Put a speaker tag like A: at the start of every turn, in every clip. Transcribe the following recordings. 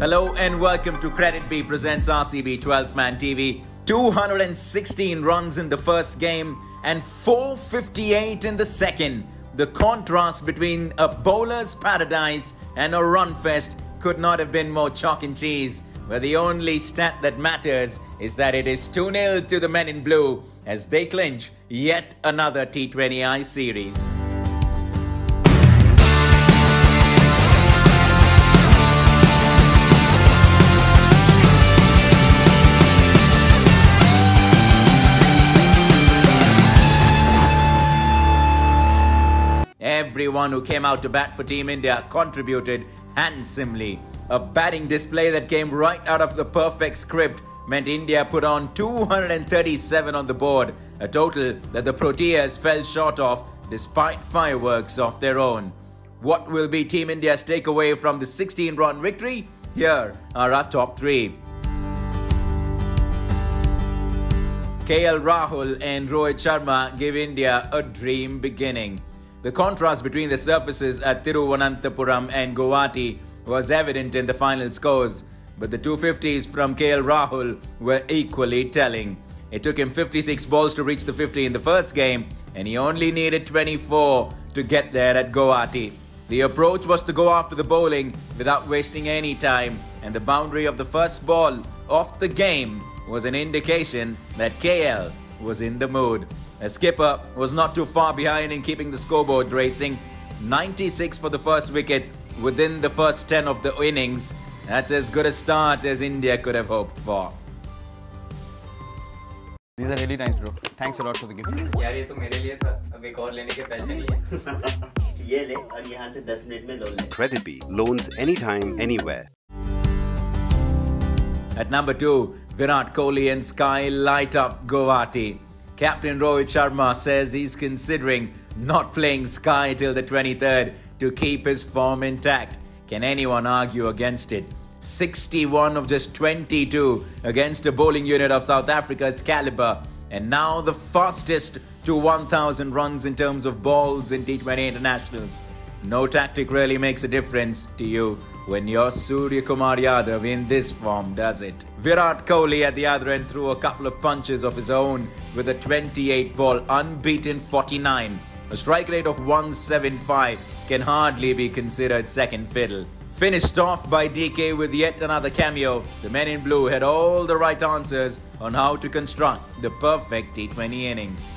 A: Hello and welcome to KreditBee presents RCB 12th Man TV. 216 runs in the first game and 458 in the second. The contrast between a bowler's paradise and a run fest could not have been more chalk and cheese. Where the only stat that matters is that it is 2 0 to the men in blue as they clinch yet another T20I series. Everyone who came out to bat for Team India contributed handsomely. A batting display that came right out of the perfect script meant India put on 237 on the board, a total that the Proteas fell short of despite fireworks of their own. What will be Team India's takeaway from the 16 run victory? Here are our top three. KL Rahul and Rohit Sharma give India a dream beginning. The contrast between the surfaces at Thiruvananthapuram and Guwahati was evident in the final scores, but the 250s from KL Rahul were equally telling. It took him 56 balls to reach the 50 in the first game, and he only needed 24 to get there at Guwahati. The approach was to go after the bowling without wasting any time, and the boundary of the first ball of the game was an indication that KL was in the mood. A skipper was not too far behind in keeping the scoreboard racing. 96 for the first wicket within the first 10 of the innings. That's as good a start as India could have hoped for.
B: These are really nice, bro. Thanks a lot for the gift.
C: यार ये तो मेरे लिए था. अब एक और लेने के पैसे नहीं हैं.
D: ये ले और यहाँ से 10 मिनट में लोन ले.
E: KreditBee loans anytime, anywhere.
A: At number two, Virat Kohli and Sky light up Guwahati. Captain Rohit Sharma says he's considering not playing Sky till the 23rd to keep his form intact. Can anyone argue against it? 61 of just 22 against a bowling unit of South Africa's caliber, and now the fastest to 1,000 runs in terms of balls in T20 internationals. No tactic really makes a difference to you when your Suryakumar Yadav in this form does it. Virat Kohli at the other end threw a couple of punches of his own with a 28 ball unbeaten 49. A strike rate of 175 can hardly be considered second fiddle. Finished off by DK with yet another cameo, the men in blue had all the right answers on how to construct the perfect T20 innings.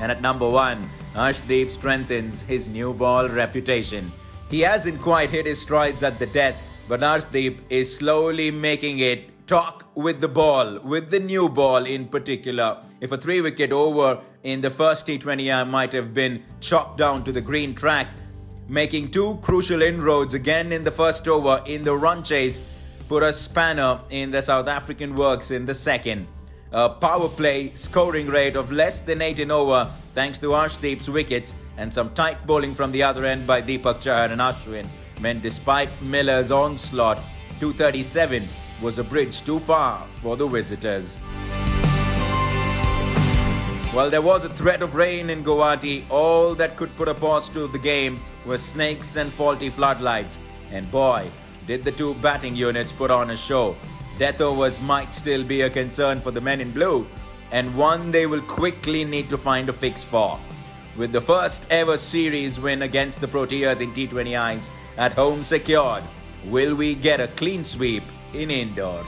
A: And at number 1, Arshdeep strengthens his new ball reputation. He hasn't quite hit his strides at the death, but Arshdeep is slowly making it talk with the ball, with the new ball in particular. If a three wicket over in the first T20 I might have been chopped down to the green track, making two crucial inroads again in the first over in the run chase, put a spanner in the South African works in the second a power play scoring rate of less than 8 in over thanks to Arshdeep's wickets and some tight bowling from the other end by Deepak Chahar and Ashwin meant despite Miller's onslaught, 237 was a bridge too far for the visitors. While there was a threat of rain in Guwahati, all that could put a pause to the game were snakes and faulty floodlights. And boy, did the two batting units put on a show. Death overs might still be a concern for the men in blue, and one they will quickly need to find a fix for. With the first ever series win against the Proteas in T20Is at home secured, will we get a clean sweep in Indore?